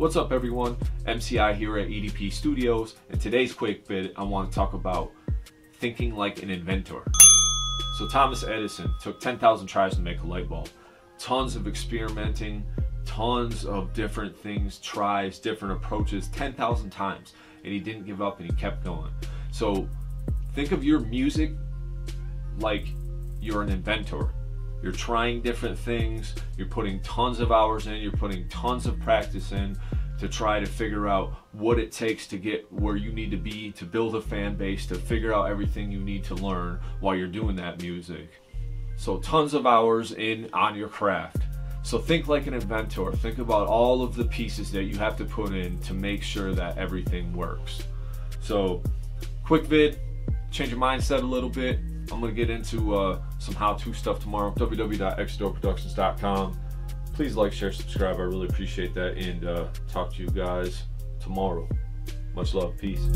What's up everyone? MCI here at EDP Studios. In today's quick bit I want to talk about thinking like an inventor. So Thomas Edison took 10,000 tries to make a light bulb. Tons of experimenting, tons of different things, tries, different approaches, 10,000 times. And he didn't give up and he kept going. So think of your music like you're an inventor. You're trying different things, you're putting tons of hours in, you're putting tons of practice in to try to figure out what it takes to get where you need to be, to build a fan base, to figure out everything you need to learn while you're doing that music. So tons of hours in on your craft. So think like an inventor. Think about all of the pieces that you have to put in to make sure that everything works. So quick vid, change your mindset a little bit. I'm gonna get into uh, some how-to stuff tomorrow. www.exitdoorproductions.com. Please like, share, subscribe. I really appreciate that, and uh, talk to you guys tomorrow. Much love. Peace.